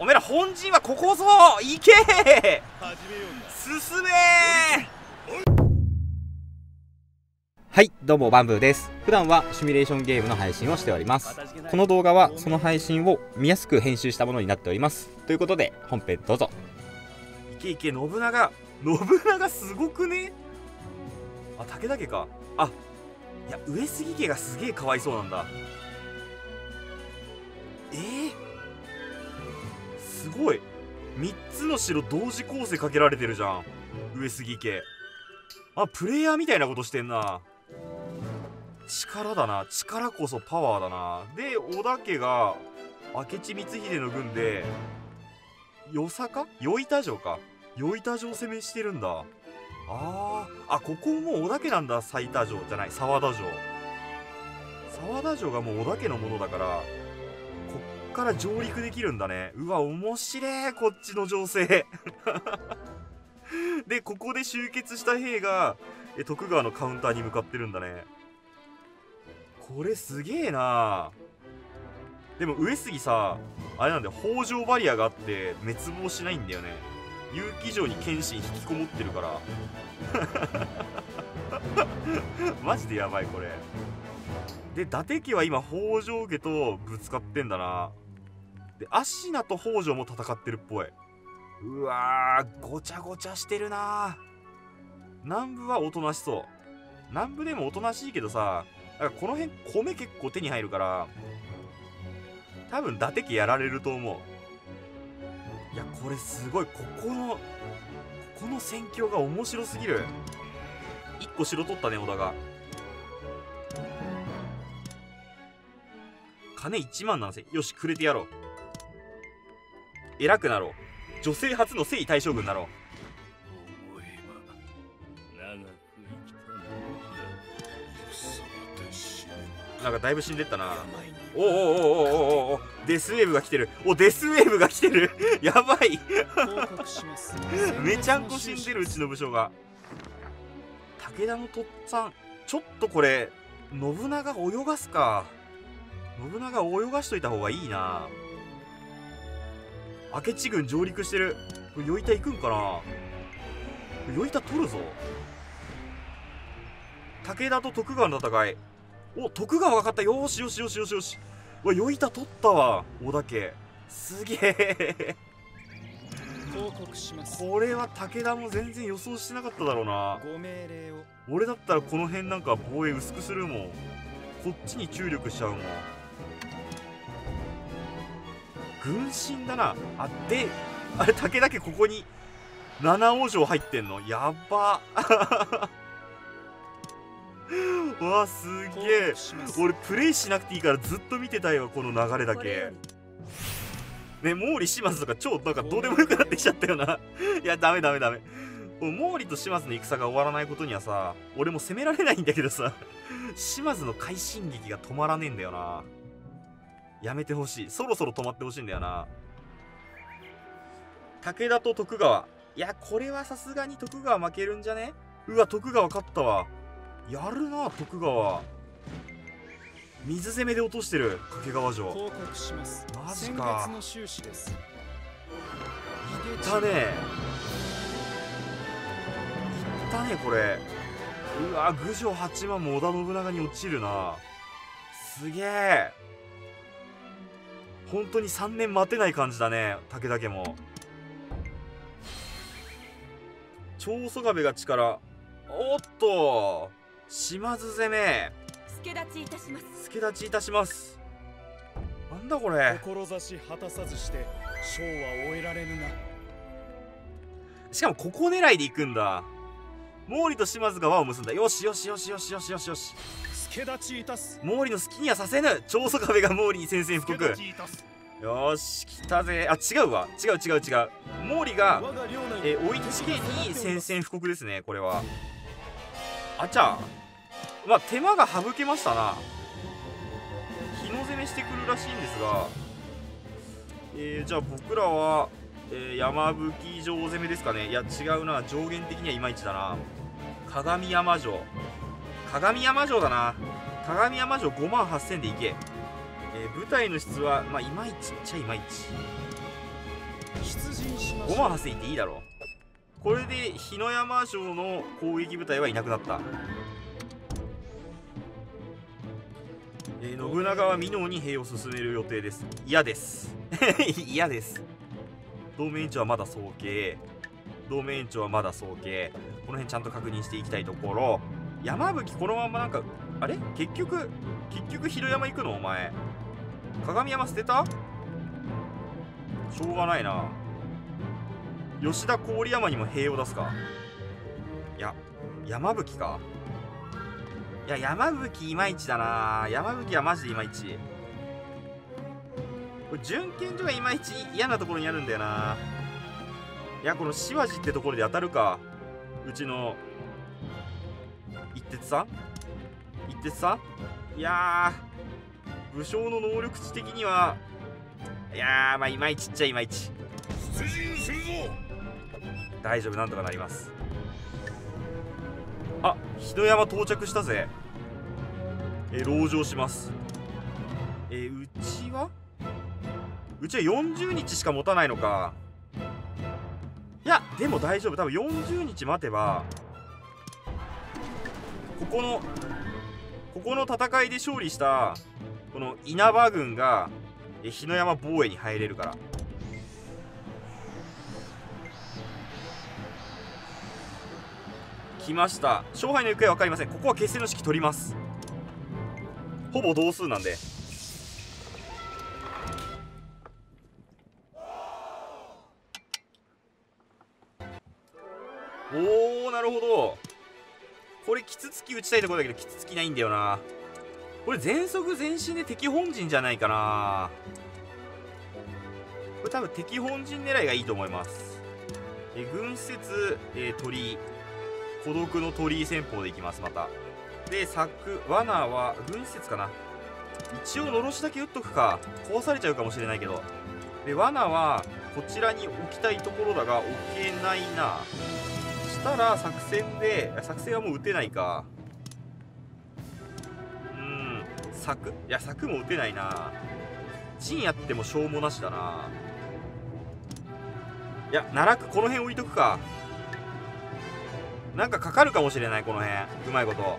おめえら本陣はここぞ行け！進めはいどうもバンブーです。普段はシミュレーションゲームの配信をしております。この動画はその配信を見やすく編集したものになっております。ということで本編どうぞ。いけいけ信長。信長すごくね？あ武田家か。あいや上杉家がすげえかわいそうなんだ。えー、すごい。3つの城同時構成かけられてるじゃん。上杉家。あプレイヤーみたいなことしてんな。力だな。力こそパワーだな。で織田家が明智光秀の軍で与坂？与板城か。与板城攻めしてるんだ。あー。あここも織田家なんだ。最田城じゃない。沢田城。沢田城がもう織田家のものだからから上陸できるんだね。うわ面白えこっちの情勢。でここで集結した兵がえ徳川のカウンターに向かってるんだね。これすげえな。でも上杉さあれなんだよ。北条バリアがあって滅亡しないんだよね。結城城に謙信引きこもってるから。マジでやばいこれ。で伊達家は今北条家とぶつかってんだな。で芦名と北条も戦ってるっぽい。うわーごちゃごちゃしてるな南部はおとなしそう。南部でもおとなしいけどさなんかこの辺米結構手に入るから多分伊達家やられると思う。いやこれすごい。ここのここの戦況が面白すぎる。1個城取ったね織田が。金1万7000よしくれてやろう。偉くなろう。女性初の征夷大将軍になろう。なんかだいぶ死んでったな。おおおおおおおデスウェーブが来てる。おデスウェーブが来てる。やばい。めちゃんこ死んでるうちの武将が。武田のとっつぁん。ちょっとこれ信長泳がすか。信長泳がしといた方がいいな明智軍上陸してる。これ与板行くんかな？与板取るぞ。武田と徳川の戦い。お徳川分かった。よしよしよしよしよし。わ与板取ったわ織田家。すげえ。これは武田も全然予想してなかっただろうな。俺だったらこの辺なんか防衛薄くするもん。こっちに注力しちゃうもん軍神だな。あであれ武田家ここに七王城入ってんの？やば。わすげえ。俺プレイしなくていいからずっと見てたいわこの流れだけ。ね毛利島津とか超なんかどうでもよくなってきちゃったよな。いやダメダメダメ。毛利と島津の戦が終わらないことにはさ俺も攻められないんだけどさ島津の快進撃が止まらねえんだよなやめてほしい。そろそろ止まってほしいんだよな。武田と徳川。いやこれはさすがに徳川負けるんじゃね？うわ徳川勝ったわ。やるな徳川。水攻めで落としてる掛川城。マジか。いったね。いったねこれ。うわ郡上八幡も織田信長に落ちるな。すげえ本当に3年待てない感じだね。武田家も。長宗我部が力。おっと。島津攻め。助立ちいたします。助立ちいたします。なんだこれ。志果たさずして章は終えられぬな。しかもここ狙いで行くんだ。毛利と島津が輪を結んだ。よしよしよしよしよしよしよし助立ちいたす。毛利の好きにはさせぬ長宗我部が毛利に宣戦布告。よし来たぜ。あ違うわ。違う違う違う。毛利がえー、追いつけに宣戦布告ですねこれは。あちゃまあ手間が省けましたな。日の攻めしてくるらしいんですが。えー、じゃあ僕らは、えー、山吹城攻めですかね。いや違うな。上限的にはいまいちだな。鏡山城鏡山城だな。鏡山城5万8000でいけ、えー、舞台の質はまあいまいちっちゃいまいち。5万8000いっていいだろこれで日野山城の攻撃部隊はいなくなった。えー信長は美濃に兵を進める予定です。嫌です。嫌です。同盟長はまだ早計。同盟長はまだ早計。この辺ちゃんと確認していきたいところ山吹このままなんかあれ？結局結局広山行くの？お前。鏡山捨てた？しょうがないな。吉田郡山にも兵を出すか。いや山吹か。いや山吹いまいちだな。山吹はマジでいまいち。これ準検所がいまいち嫌なところにあるんだよな。いやこのしわじってところで当たるか。うちの一徹さ？ん一徹さ？んいやー武将の能力値的にはいやーまあいまいちっちゃいまいち。大丈夫なんとかなります。あ日野山到着したぜ。え籠城します。えうちは？うちは40日しか持たないのか。いやでも大丈夫。多分40日待てばここのここの戦いで勝利したこの稲葉軍が日野山防衛に入れるから。来ました。勝敗の行方は分かりません。ここは決戦の式取ります。ほぼ同数なんで。おーなるほど。これキツツキ打ちたいところだけどキツツキないんだよな。これ全速全身で敵本陣じゃないかな。これ多分敵本陣狙いがいいと思います。え軍施設、えー鳥。居孤独の鳥居戦法でいきますまた。で柵罠は軍施設かな。一応のろしだけ打っとくか。壊されちゃうかもしれないけど。で罠はこちらに置きたいところだが置けないな。したら作戦で作戦はもう打てないか。うん。柵いや柵も打てないな。陣やってもしょうもなしだな。いや奈落この辺置いとくか。なんかかかるかもしれないこの辺。うまいこと。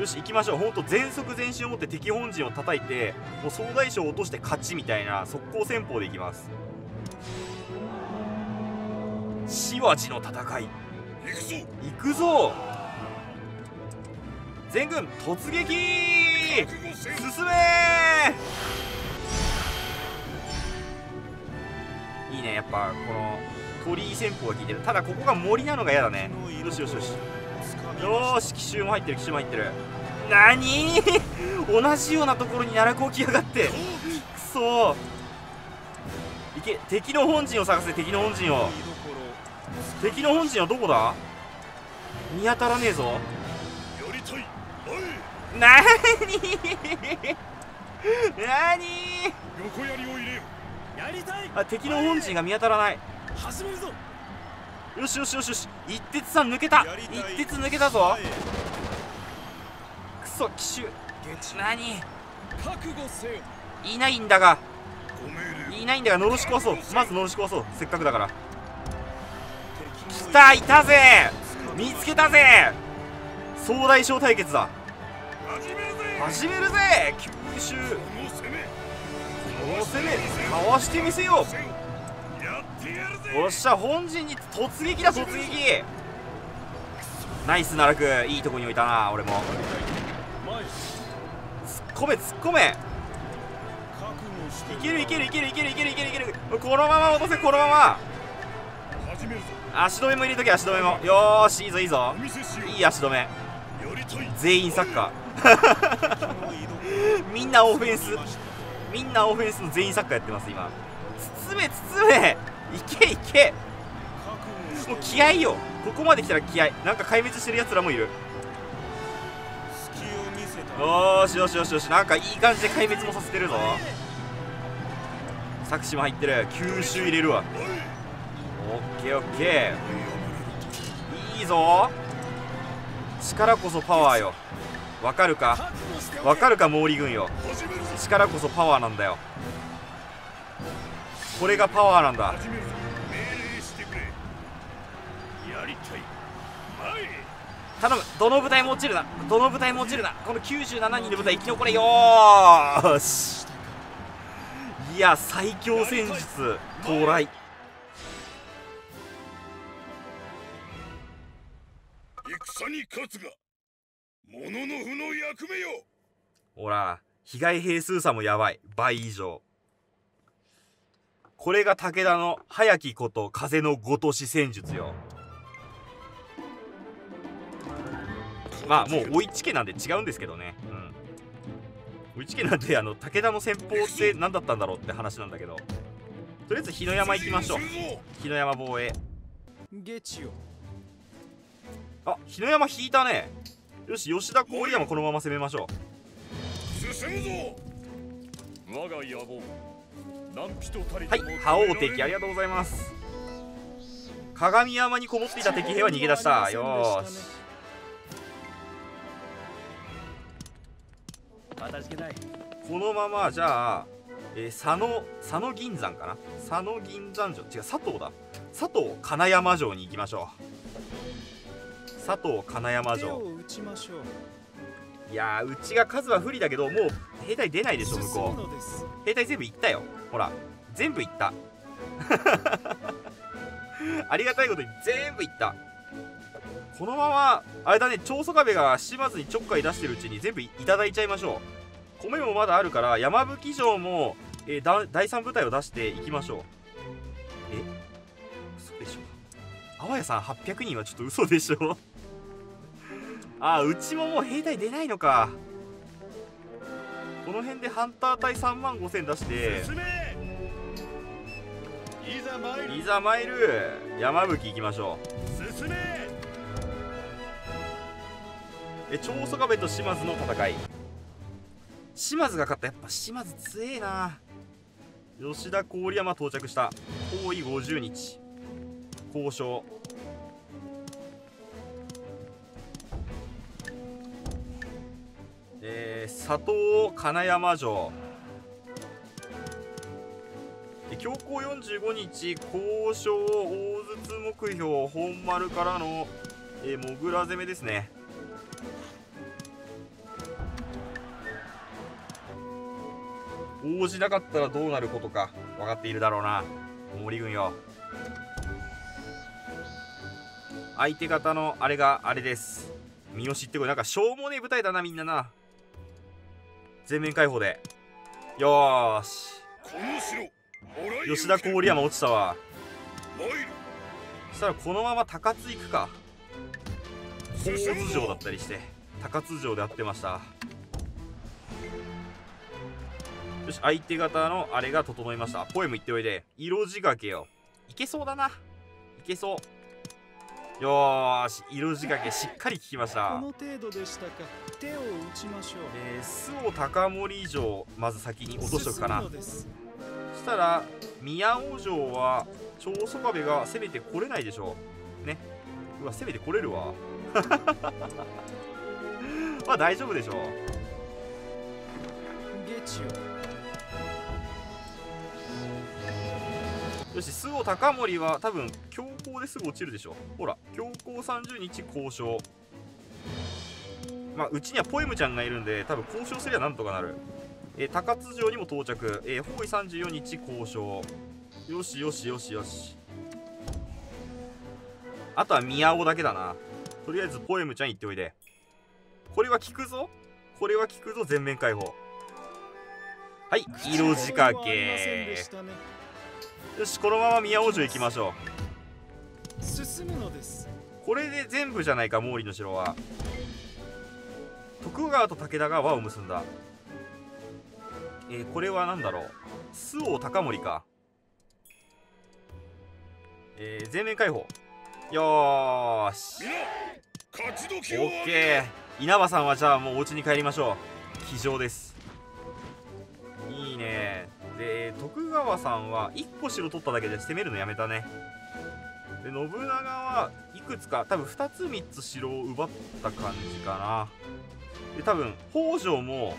よし行きましょう。ほんと全速全身を持って敵本陣を叩いてもう総大将を落として勝ちみたいな速攻戦法でいきます。しわじの戦い。行くぞ。全軍突撃！進め！いいねやっぱこの鳥居戦法が効いてる。ただここが森なのが嫌だね。よしよしよし。よーし奇襲も入ってる奇襲も入ってる。なに同じようなところに奈落起きやがって。くそー。いけ敵の本陣を探せ敵の本陣を敵の本陣はどこだ？見当たらねえぞ。やりたい。おいなーになーに横槍を入れよ。やりたい。あ敵の本陣が見当たらない。始めるぞ。よしよしよしよし。一徹さん抜けた。一徹抜けたぞ。はいくそ奇襲何？覚悟せよ。いないんだが。いないんだがのろし壊そう。まずのろし壊そう。せっかくだから来たいたぜ。見つけたぜ。総大将対決だ。始めるぜ。九州この攻め。かわしてみせよせよやっしゃ本陣に突撃だ突撃。ナイス奈落いいとこに置いたな俺も。前突っ込め突っ込め。いけるいけるいけるいけるいけるいけるいける。このまま落とせこのまま。始めるぞ足止めも入れとけ足止めも。よーしいいぞいいぞ。いい足止め。全員サッカー。みんなオフェンス。みんなオフェンスの全員サッカーやってます今。包め包め。いけいけ。もう気合よ。ここまで来たら気合なんか壊滅してるやつらもいる。よーしよしよしよし。なんかいい感じで壊滅もさせてるぞ。作詞も入ってる。吸収入れるわ。オッケーオッケー。いいぞ。力こそパワーよ。わかるか？わかるか毛利軍よ。力こそパワーなんだよ。これがパワーなんだ。頼む。どの部隊も落ちるな。どの部隊も落ちるな。この97人の部隊生き残れよー。し。いや最強戦術。到来に勝つがもののふの役目よ。ほら被害兵数差もやばい。倍以上。これが武田の早きこと風のごとし戦術よ。まあもう追いチケなんで違うんですけどね。うん。追いチケなんであの武田の戦法って何だったんだろうって話なんだけど。とりあえず日の山行きましょう。日の山防衛。ゲチよあ日の山引いたね。よし吉田郡山このまま攻めましょ進むぞ。我が野望。はい覇王敵ありがとうございます。鏡山にこもっていた敵兵は逃げ出した。よーし。このままじゃあ、えー佐野佐野銀山かな？佐野銀山城。違う佐藤だ。佐藤金山城に行きましょう佐藤金山城。手を打ちましょう。いやーうちが数は不利だけどもう兵隊出ないでしょ向進こう兵隊全部行ったよ。ほら全部行った。ありがたいことに全部行った。このままあれだね長宗我部が島津にちょっかい出してるうちに全部いいただいちゃいましょう。米もまだあるから山吹城も、えーだ第3部隊を出していきましょう。え？嘘でしょ。あわやさん800人はちょっと嘘でしょあうちももう兵隊出ないのか。この辺でハンター隊3万5000出して。進めいざ参る。いざ参る山吹行きましょう。進めえ長宗我部と島津の戦い。島津が勝った。やっぱ島津強えな。吉田郡山到着した。包囲50日。交渉佐藤金山城。え強行45日交渉大筒目標本丸からの、えー、モグラ攻めですね。応じなかったらどうなることか分かっているだろうな。森軍よ。相手方のあれがあれです。三好ってこれなんかしょうもねえ舞台だなみんなな。全面開放で。よーし。吉田郡山落ちたわ。そしたらこのまま高津行くか。神津城だったりして高津城で合ってました。よし相手方のあれが整いました。ポエム言っておいで。色仕掛けよ。いけそうだな。いけそうよーし色仕掛けしっかり聞きました。この程度でしたか。手を打ちましょう。えー、周防高森城まず先に落としとくかな。そしたら宮尾城は長宗我部が攻めてこれないでしょう。ね。うわ攻めてこれるわ。まあ大丈夫でしょうよよし周防高森は多分強行ですぐ落ちるでしょ。ほら強行30日交渉。まあうちにはポエムちゃんがいるんで多分交渉すりゃなんとかなる。えー高津城にも到着、えー、包囲34日交渉。よしよしよしよし。あとは宮尾だけだな。とりあえずポエムちゃん行っておいで。これは効くぞ。これは効くぞ全面開放。はい色仕掛け。ねよしこのまま宮尾城行きましょ進むのです。うこれで全部じゃないか毛利の城は。徳川と武田が輪を結んだ。えー、これは何だろう。周防高森か。えー、全面開放。よーし。オッケー。稲葉さんはじゃあもうお家に帰りましょう。騎乗ですで徳川さんは1個城取っただけで攻めるのやめたね。で信長はいくつか多分2つ3つ城を奪った感じかな。で多分北条も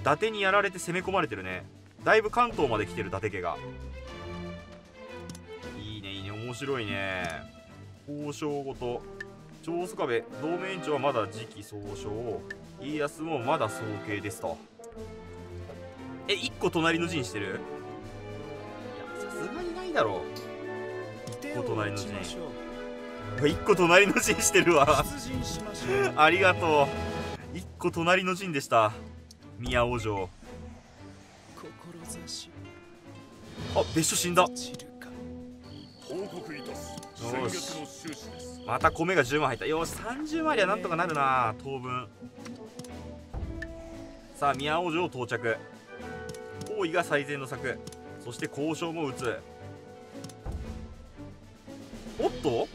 伊達にやられて攻め込まれてるね。だいぶ関東まで来てる伊達家が。いいねいいね面白いね。交渉ごと長宗我部同盟長はまだ次期総称。家康もまだ早慶ですと。え1個隣の陣してる？すがにないだろ手を隣の陣打ちましょう。う1個隣の陣してるわ。ありがとう。1個隣の陣でした。宮尾城。志。あ別所死んだ。散るか報告いたす。先よしまた米が10万入った。よし30万ありゃなんとかなるな当分。さあ宮尾城到着。包囲が最善の策そして交渉も打つ。おっと？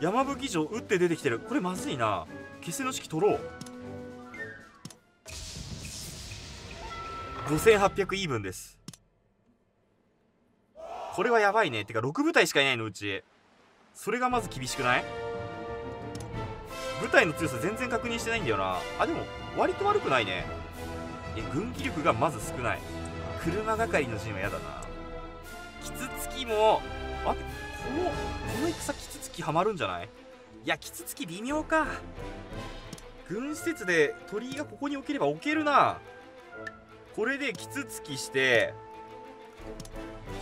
山吹城打って出てきてる。これまずいな。決戦の式取ろう。5800イーブンです。これはやばいね。てか6部隊しかいないのうち。それがまず厳しくない？部隊の強さ全然確認してないんだよな。あでも割と悪くないね。え軍機力がまず少ない。車係の陣は嫌だな。キツツキもあこのこの戦キツツキハマるんじゃない？いやキツツキ微妙か。軍施設で鳥居がここに置ければ置けるな。これでキツツキして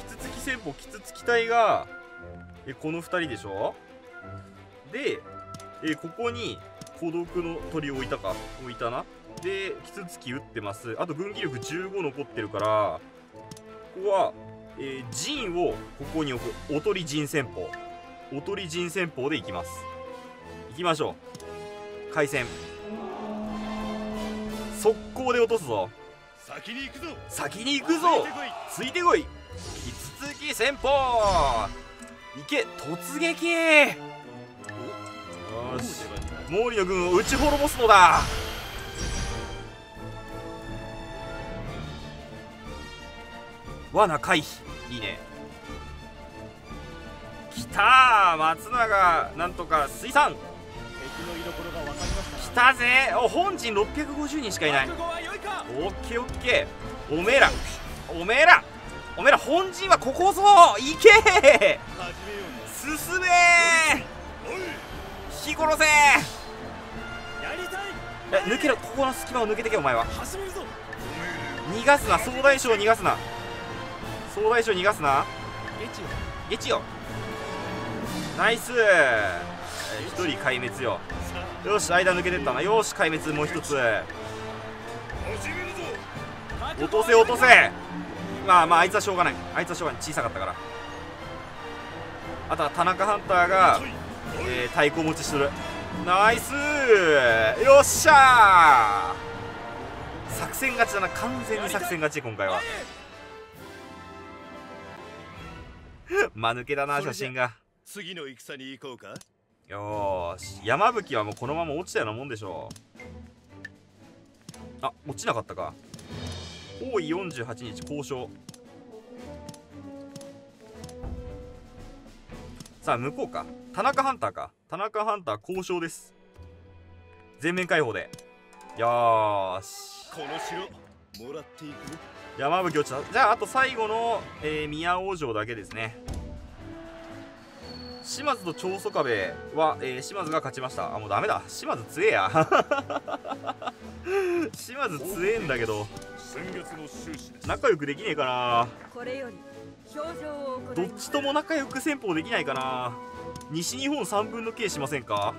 キツツキ戦法キツツキ隊がえこの2人でしょ？でえここに孤独の鳥を置いたか？置いたな？でキツツキ撃ってます。あと軍技力15残ってるからここは、えー陣をここに置く。おとり陣戦法。おとり陣戦法でいきます。いきましょう。回戦。速攻で落とすぞ。先に行くぞ。先に行くぞ。ついてこい。キツツキ戦法。いけ。突撃。よし。毛利の軍を撃ち滅ぼすのだ罠回避いいね。きたー。松永なんとか水産。敵の居所が分かりまし来たぜ。お本陣650人しかいない。オッケーオッケー。おめえら。おめえら。おめえら本陣はここぞ。行け。進め引き殺せえ抜けろ。ここの隙間を抜けてけお前は。逃がすな。総大将逃がすな総大将逃がすな。ゲチよ。ゲチよ。ナイス。え一人壊滅よ。よし間抜けてったな。よし壊滅もう一つ。落とせ落とせ。まあまああいつはしょうがない。あいつはしょうがない。小さかったから。あとは田中ハンターが、えー、太鼓持ちする。ナイス。よっしゃー。作戦勝ちだな。完全に作戦勝ち今回は間抜けだな写真が。次の戦に行こうか？よーし。山吹はもうこのまま落ちたようなもんでしょう。あ落ちなかったか。多い48日交渉。さあ向こうか。田中ハンターか。田中ハンター交渉です。全面開放で。よーし。この城もらっていくぞ山吹落ちたじゃああと最後の、えー宮王城だけですね。島津と長宗我部は、えー島津が勝ちました。あもうダメだ。島津強えや。島津強えんだけど。仲良くできねえかな。これより表情を行い。どっちとも仲良く戦法できないかな。西日本3分の K しませんか？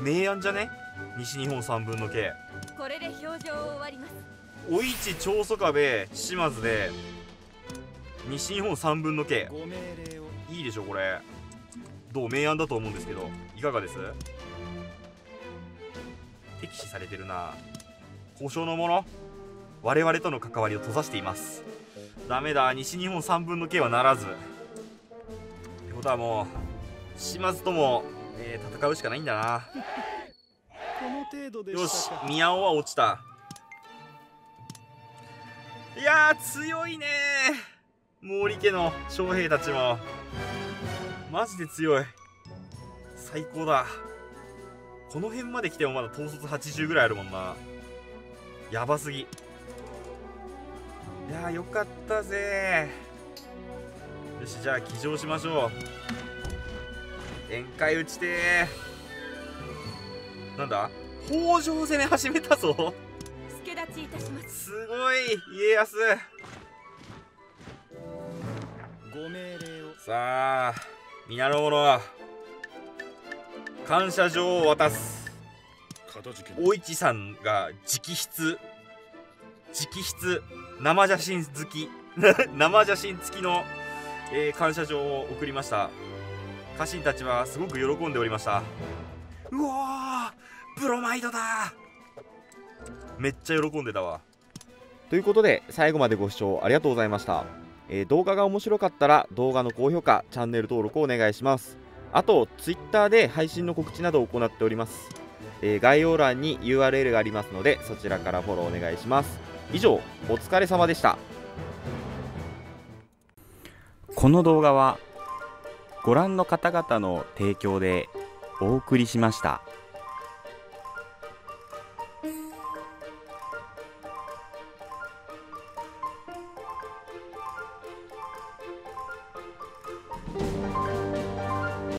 明暗じゃね？西日本3分の K これで表情を終わります。お市長宗我部島津で西日本3分の K いいでしょこれ。どう明暗だと思うんですけどいかがです？敵視されてるな。交渉の者我々との関わりを閉ざしています。ダメだ。西日本3分の K はならず。ってことはもう島津とも、えー戦うしかないんだな。よし宮尾は落ちた。いやー強いね毛利家の将兵たちも。マジで強い。最高だ。この辺まで来てもまだ統率80ぐらいあるもんな。やばすぎ。いやーよかったぜよしじゃあ騎乗しましょう。宴会打ちてー。なんだ？北条攻め始めたぞ。助立ちいたします。すごい家康。ご命令を。さあ皆の者感謝状を渡す。かたじけ大市さんが直筆。直筆。生写真好き。生写真付きの、えー感謝状を送りました。家臣たちはすごく喜んでおりました。うわーブロマイドだ。めっちゃ喜んでたわ。ということで最後までご視聴ありがとうございました、えー動画が面白かったら動画の高評価チャンネル登録をお願いします。あと Twitter で配信の告知などを行っております、えー概要欄に URL がありますのでそちらからフォローお願いします。以上お疲れ様でした。この動画はご覧の方々の提供でお送りしました。